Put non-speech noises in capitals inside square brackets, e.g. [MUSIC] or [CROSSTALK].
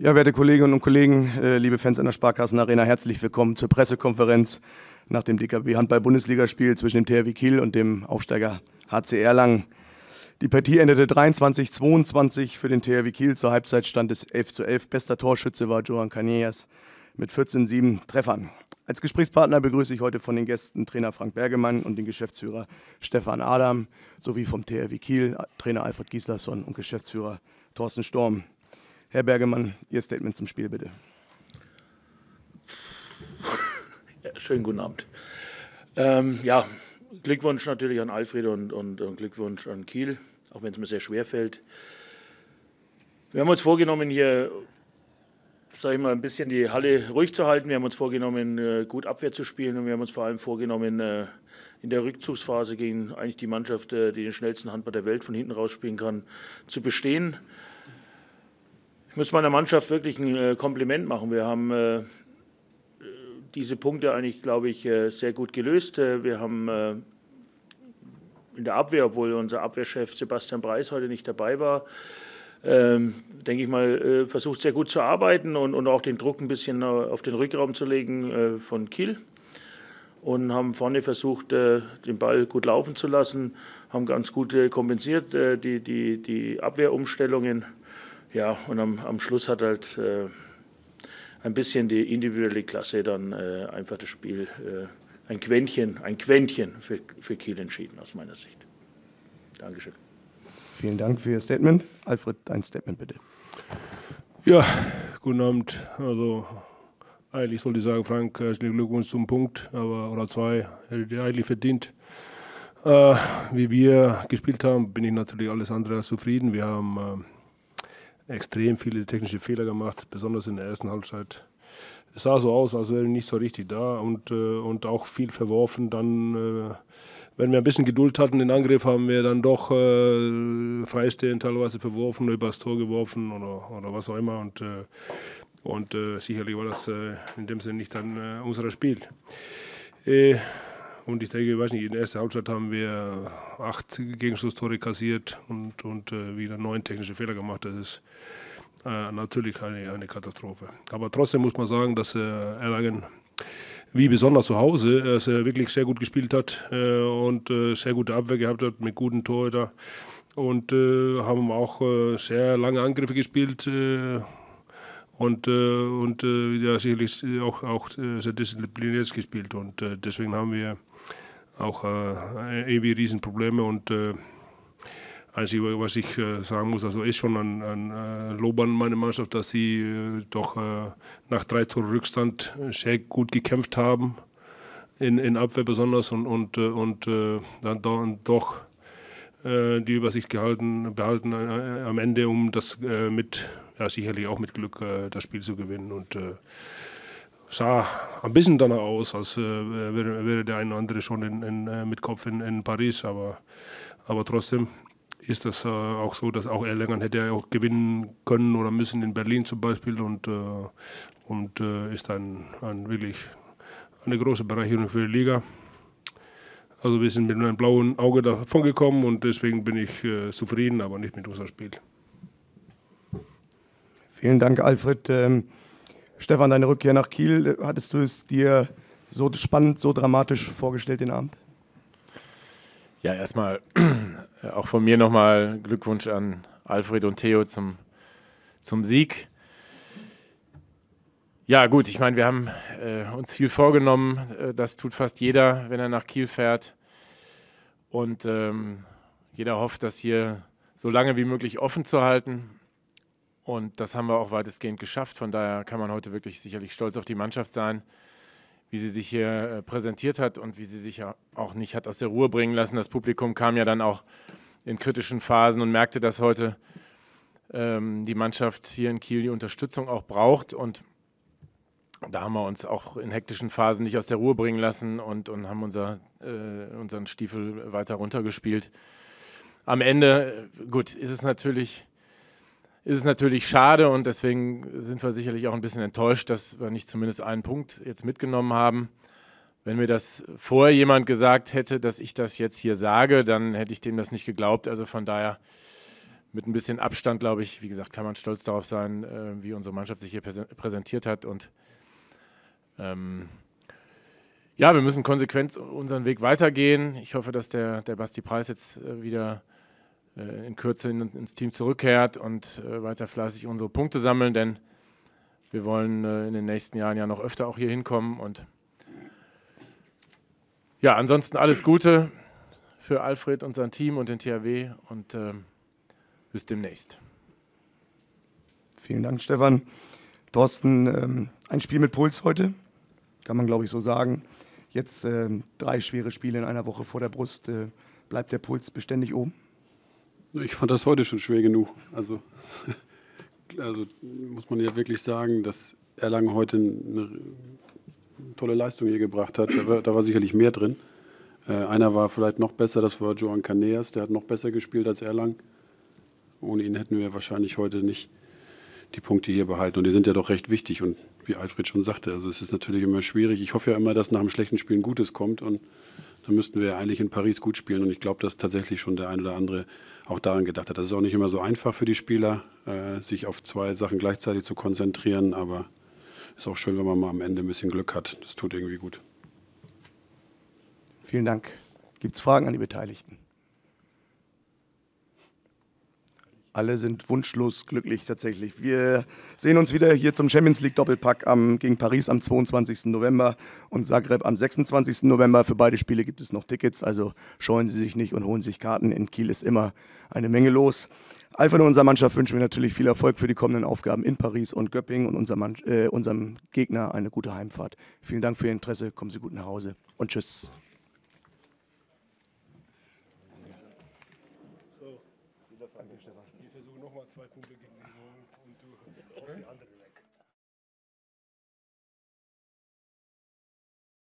Ja, werte Kolleginnen und Kollegen, äh, liebe Fans an der Sparkassenarena, herzlich willkommen zur Pressekonferenz nach dem DKB Handball-Bundesligaspiel zwischen dem THW Kiel und dem Aufsteiger HC Erlangen. Die Partie endete 23-22 für den THW Kiel. Zur Halbzeit stand es 11 zu 11. Bester Torschütze war Johan Canellas mit 14-7 Treffern. Als Gesprächspartner begrüße ich heute von den Gästen Trainer Frank Bergemann und den Geschäftsführer Stefan Adam sowie vom THW Kiel Trainer Alfred Gislason und Geschäftsführer Thorsten Storm. Herr Bergemann, Ihr Statement zum Spiel bitte. [LAUGHS] Ja, schönen guten Abend. Ähm, ja, Glückwunsch natürlich an Alfred und, und, und Glückwunsch an Kiel, auch wenn es mir sehr schwer fällt. Wir haben uns vorgenommen, hier sage ich mal, ein bisschen die Halle ruhig zu halten. Wir haben uns vorgenommen, äh, gut Abwehr zu spielen und wir haben uns vor allem vorgenommen, äh, in der Rückzugsphase gegen eigentlich die Mannschaft, äh, die den schnellsten Handball der Welt von hinten raus spielen kann, zu bestehen. Ich muss meiner Mannschaft wirklich ein Kompliment machen. Wir haben diese Punkte eigentlich, glaube ich, sehr gut gelöst. Wir haben in der Abwehr, obwohl unser Abwehrchef Sebastian Preis heute nicht dabei war, ähm, denke ich mal, äh, versucht sehr gut zu arbeiten und, und auch den Druck ein bisschen auf den Rückraum zu legen äh, von Kiel. Und haben vorne versucht, äh, den Ball gut laufen zu lassen, haben ganz gut äh, kompensiert äh, die, die, die Abwehrumstellungen. Ja, und am, am Schluss hat halt äh, ein bisschen die individuelle Klasse dann einfach das Spiel ein Quäntchen, ein Quäntchen für, für Kiel entschieden, aus meiner Sicht. Dankeschön. Vielen Dank für Ihr Statement. Alfred, dein Statement bitte. Ja, guten Abend. Also eigentlich sollte ich sagen, Frank, herzlichen Glückwunsch zum Punkt, aber oder zwei hättet ihr eigentlich verdient. Äh, wie wir gespielt haben, bin ich natürlich alles andere als zufrieden. Wir haben äh, extrem viele technische Fehler gemacht, besonders in der ersten Halbzeit. Es sah so aus, als wäre ich nicht so richtig da und, äh, und auch viel verworfen. Dann äh, wenn wir ein bisschen Geduld hatten, den Angriff haben wir dann doch äh, freistehend teilweise verworfen, übers Tor geworfen oder, oder was auch immer. Und, äh, und äh, sicherlich war das äh, in dem Sinne nicht dann äh, unser Spiel. Äh, und ich denke, ich weiß nicht, in der ersten Halbzeit haben wir acht Gegenschusstore kassiert und, und wieder neun technische Fehler gemacht. Das ist natürlich eine, eine Katastrophe. Aber trotzdem muss man sagen, dass Erlangen wie besonders zu Hause, dass er wirklich sehr gut gespielt hat äh, und äh, sehr gute Abwehr gehabt hat mit guten Torhüter und äh, haben auch äh, sehr lange Angriffe gespielt äh, und, äh, und ja, sicherlich auch, auch sehr diszipliniert gespielt. Und deswegen haben wir auch irgendwie Riesenprobleme. Und Einzige, was ich äh, sagen muss, also ist schon ein, ein äh, Lob an meine Mannschaft, dass sie äh, doch äh, nach drei Toren Rückstand sehr gut gekämpft haben, in, in Abwehr besonders. Und, und, äh, und äh, dann, dann doch die Übersicht gehalten, behalten am Ende, um das mit, ja sicherlich auch mit Glück, das Spiel zu gewinnen. Und sah ein bisschen danach aus, als wäre, wäre der eine oder andere schon in, in, mit Kopf in, in Paris, aber, aber trotzdem ist das äh, auch so, dass auch Erlangen hätte auch gewinnen können oder müssen in Berlin zum Beispiel und, äh, und äh, ist ein, ein wirklich eine große Bereicherung für die Liga. Also wir sind mit einem blauen Auge davon gekommen und deswegen bin ich äh, zufrieden, aber nicht mit unserem Spiel. Vielen Dank, Alfred. Ähm, Stefan, deine Rückkehr nach Kiel, hattest du es dir so spannend, so dramatisch vorgestellt den Abend? Ja, erstmal auch von mir nochmal Glückwunsch an Alfred und Theo zum, zum Sieg. Ja, gut, ich meine, wir haben äh, uns viel vorgenommen. Äh, das tut fast jeder, wenn er nach Kiel fährt. Und ähm, jeder hofft, das hier so lange wie möglich offen zu halten. Und das haben wir auch weitestgehend geschafft. Von daher kann man heute wirklich sicherlich stolz auf die Mannschaft sein wie sie sich hier äh, präsentiert hat und wie sie sich ja auch nicht hat aus der Ruhe bringen lassen. Das Publikum kam ja dann auch in kritischen Phasen und merkte, dass heute ähm, die Mannschaft hier in Kiel die Unterstützung auch braucht. Und da haben wir uns auch in hektischen Phasen nicht aus der Ruhe bringen lassen und, und haben unser, äh, unseren Stiefel weiter runtergespielt. Am Ende, gut, ist es natürlich ist es natürlich schade und deswegen sind wir sicherlich auch ein bisschen enttäuscht, dass wir nicht zumindest einen Punkt jetzt mitgenommen haben. Wenn mir das vorher jemand gesagt hätte, dass ich das jetzt hier sage, dann hätte ich dem das nicht geglaubt. Also von daher mit ein bisschen Abstand, glaube ich, wie gesagt, kann man stolz darauf sein, äh, wie unsere Mannschaft sich hier präsentiert hat. Und ähm, ja, wir müssen konsequent unseren Weg weitergehen. Ich hoffe, dass der, der Basti Preis jetzt äh, wieder in Kürze in, ins Team zurückkehrt und äh, weiter fleißig unsere Punkte sammeln, denn wir wollen äh, in den nächsten Jahren ja noch öfter auch hier hinkommen. Und ja, ansonsten alles Gute für Alfred und sein Team und den THW und ähm, bis demnächst. Vielen Dank, Stefan. Thorsten, ähm, ein Spiel mit Puls heute, kann man glaube ich so sagen. Jetzt äh, drei schwere Spiele in einer Woche vor der Brust. Äh, bleibt der Puls beständig oben? Ich fand das heute schon schwer genug. Also, [LAUGHS] also muss man ja wirklich sagen, dass Erlangen heute eine tolle Leistung hier gebracht hat. Da war, da war sicherlich mehr drin. Äh, einer war vielleicht noch besser, das war Joan Caneas, der hat noch besser gespielt als Erlangen. Ohne ihn hätten wir wahrscheinlich heute nicht die Punkte hier behalten. Und die sind ja doch recht wichtig. Und wie Alfred schon sagte, also es ist natürlich immer schwierig. Ich hoffe ja immer, dass nach einem schlechten Spiel ein Gutes kommt. Und dann müssten wir eigentlich in Paris gut spielen. Und ich glaube, dass tatsächlich schon der ein oder andere auch daran gedacht hat. Das ist auch nicht immer so einfach für die Spieler, äh, sich auf zwei Sachen gleichzeitig zu konzentrieren. Aber ist auch schön, wenn man mal am Ende ein bisschen Glück hat. Das tut irgendwie gut. Vielen Dank. Gibt es Fragen an die Beteiligten? Alle sind wunschlos glücklich tatsächlich. Wir sehen uns wieder hier zum Champions League Doppelpack am, gegen Paris am 22. November und Zagreb am 26. November. Für beide Spiele gibt es noch Tickets, also scheuen Sie sich nicht und holen sich Karten. In Kiel ist immer eine Menge los. Alfred und unserer Mannschaft wünschen wir natürlich viel Erfolg für die kommenden Aufgaben in Paris und Göppingen und unserem, äh, unserem Gegner eine gute Heimfahrt. Vielen Dank für Ihr Interesse, kommen Sie gut nach Hause und tschüss. Danke, Stefan. Wir versuchen nochmal zwei Punkte gegen die und du brauchst die anderen.